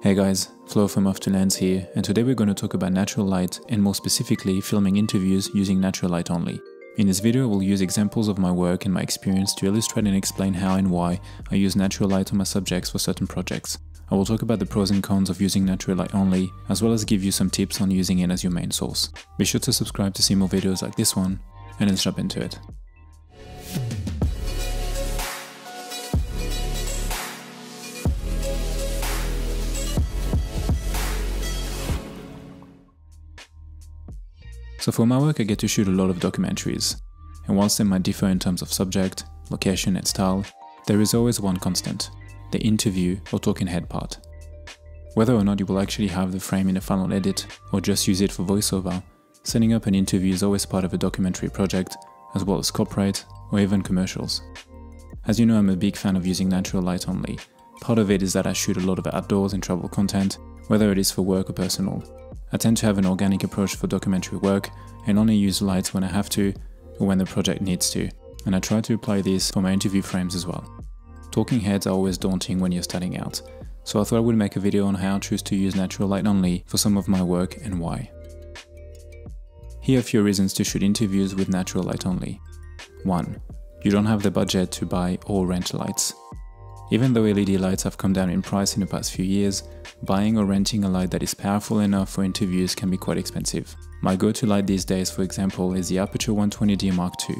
Hey guys, Flo from Of Two here, and today we're going to talk about natural light and more specifically filming interviews using natural light only. In this video, we'll use examples of my work and my experience to illustrate and explain how and why I use natural light on my subjects for certain projects. I will talk about the pros and cons of using natural light only, as well as give you some tips on using it as your main source. Be sure to subscribe to see more videos like this one, and let's jump into it. So for my work I get to shoot a lot of documentaries, and whilst they might differ in terms of subject, location and style, there is always one constant, the interview or talking head part. Whether or not you will actually have the frame in a final edit or just use it for voiceover, setting up an interview is always part of a documentary project, as well as copyright or even commercials. As you know I'm a big fan of using natural light only. Part of it is that I shoot a lot of outdoors and travel content, whether it is for work or personal, I tend to have an organic approach for documentary work and only use lights when I have to or when the project needs to, and I try to apply this for my interview frames as well. Talking heads are always daunting when you're starting out, so I thought I would make a video on how I choose to use natural light only for some of my work and why. Here are a few reasons to shoot interviews with natural light only. 1. You don't have the budget to buy or rent lights. Even though LED lights have come down in price in the past few years, buying or renting a light that is powerful enough for interviews can be quite expensive. My go-to light these days, for example, is the Aputure 120D Mark II,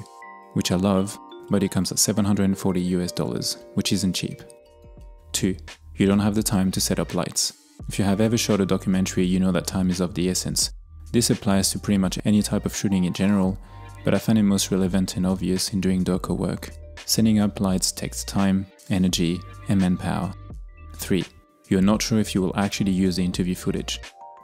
which I love, but it comes at 740 US dollars, which isn't cheap. 2. You don't have the time to set up lights. If you have ever shot a documentary, you know that time is of the essence. This applies to pretty much any type of shooting in general, but I find it most relevant and obvious in doing doco work. Setting up lights takes time, energy, and manpower. 3. You're not sure if you will actually use the interview footage.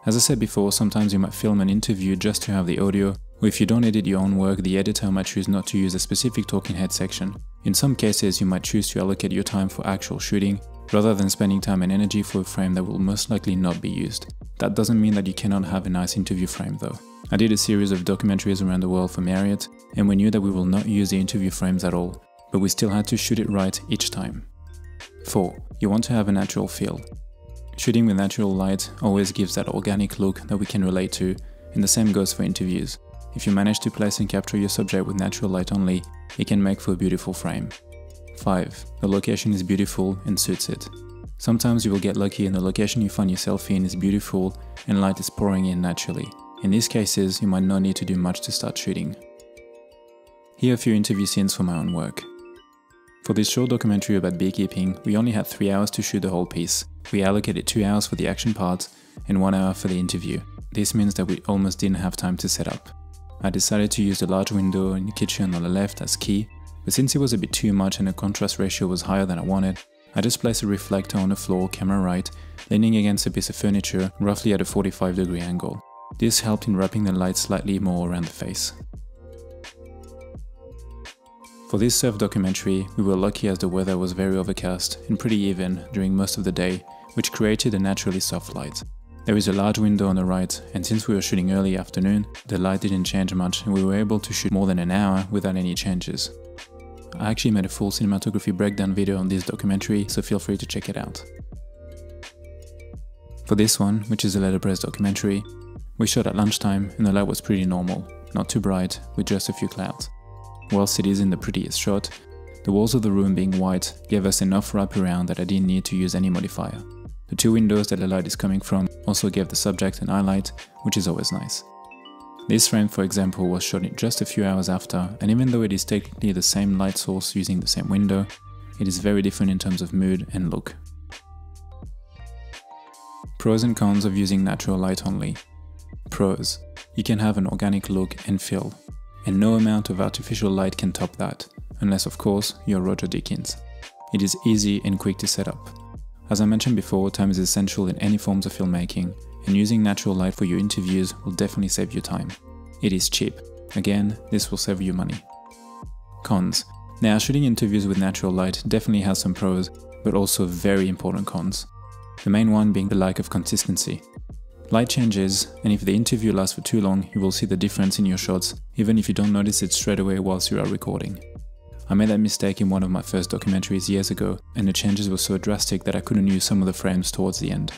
As I said before, sometimes you might film an interview just to have the audio, or if you don't edit your own work, the editor might choose not to use a specific talking head section. In some cases, you might choose to allocate your time for actual shooting, rather than spending time and energy for a frame that will most likely not be used. That doesn't mean that you cannot have a nice interview frame though. I did a series of documentaries around the world for Marriott, and we knew that we will not use the interview frames at all, but we still had to shoot it right each time. 4. You want to have a natural feel. Shooting with natural light always gives that organic look that we can relate to, and the same goes for interviews. If you manage to place and capture your subject with natural light only, it can make for a beautiful frame. 5. The location is beautiful and suits it. Sometimes you will get lucky and the location you find yourself in is beautiful and light is pouring in naturally. In these cases, you might not need to do much to start shooting. Here are a few interview scenes for my own work. For this short documentary about beekeeping, we only had 3 hours to shoot the whole piece. We allocated 2 hours for the action part and 1 hour for the interview. This means that we almost didn't have time to set up. I decided to use the large window in the kitchen on the left as key, but since it was a bit too much and the contrast ratio was higher than I wanted, I just placed a reflector on the floor, camera right, leaning against a piece of furniture roughly at a 45 degree angle. This helped in wrapping the light slightly more around the face. For this surf documentary, we were lucky as the weather was very overcast and pretty even during most of the day, which created a naturally soft light. There is a large window on the right, and since we were shooting early afternoon, the light didn't change much and we were able to shoot more than an hour without any changes. I actually made a full cinematography breakdown video on this documentary, so feel free to check it out. For this one, which is a letterpress documentary, we shot at lunchtime and the light was pretty normal, not too bright, with just a few clouds. Whilst it is in the prettiest shot, the walls of the room being white gave us enough wraparound that I didn't need to use any modifier. The two windows that the light is coming from also gave the subject an eye light, which is always nice. This frame for example was shot just a few hours after, and even though it is technically the same light source using the same window, it is very different in terms of mood and look. Pros and cons of using natural light only. Pros. You can have an organic look and feel, and no amount of artificial light can top that, unless of course you're Roger Deakins. It is easy and quick to set up. As I mentioned before, time is essential in any forms of filmmaking, and using natural light for your interviews will definitely save you time. It is cheap. Again, this will save you money. Cons. Now, shooting interviews with natural light definitely has some pros, but also very important cons. The main one being the lack of consistency. Light changes, and if the interview lasts for too long, you will see the difference in your shots, even if you don't notice it straight away whilst you are recording. I made that mistake in one of my first documentaries years ago, and the changes were so drastic that I couldn't use some of the frames towards the end.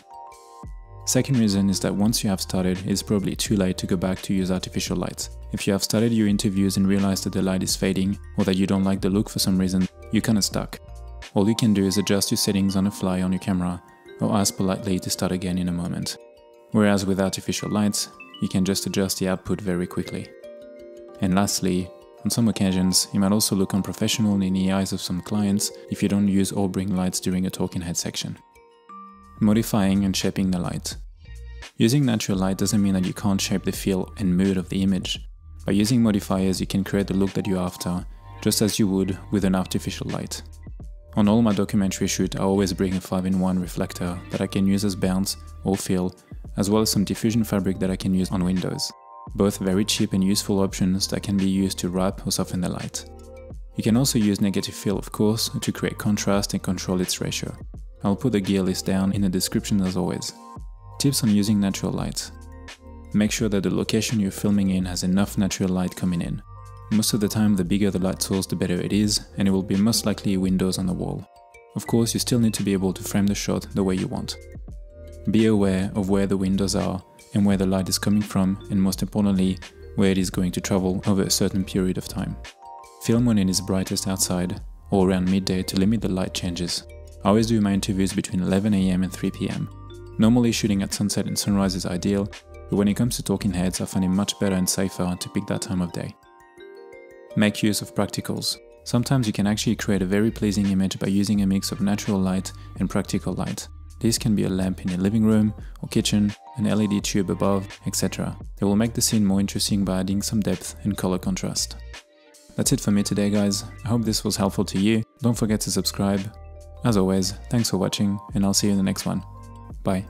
Second reason is that once you have started, it's probably too late to go back to use artificial lights. If you have started your interviews and realize that the light is fading, or that you don't like the look for some reason, you're kinda stuck. All you can do is adjust your settings on the fly on your camera, or ask politely to start again in a moment. Whereas with artificial lights, you can just adjust the output very quickly. And lastly, on some occasions, you might also look unprofessional in the eyes of some clients if you don't use or bring lights during a talking head section modifying and shaping the light. Using natural light doesn't mean that you can't shape the feel and mood of the image. By using modifiers, you can create the look that you're after, just as you would with an artificial light. On all my documentary shoot, I always bring a 5-in-1 reflector that I can use as bounce or fill, as well as some diffusion fabric that I can use on windows. Both very cheap and useful options that can be used to wrap or soften the light. You can also use negative fill of course to create contrast and control its ratio. I'll put the gear list down in the description as always. Tips on using natural light. Make sure that the location you're filming in has enough natural light coming in. Most of the time the bigger the light source the better it is and it will be most likely windows on the wall. Of course you still need to be able to frame the shot the way you want. Be aware of where the windows are and where the light is coming from and most importantly where it is going to travel over a certain period of time. Film when it is brightest outside or around midday to limit the light changes. I always do my interviews between 11am and 3pm. Normally shooting at sunset and sunrise is ideal, but when it comes to talking heads I find it much better and safer to pick that time of day. Make use of practicals. Sometimes you can actually create a very pleasing image by using a mix of natural light and practical light. This can be a lamp in your living room or kitchen, an LED tube above, etc. They will make the scene more interesting by adding some depth and color contrast. That's it for me today guys, I hope this was helpful to you. Don't forget to subscribe, as always, thanks for watching and I'll see you in the next one. Bye.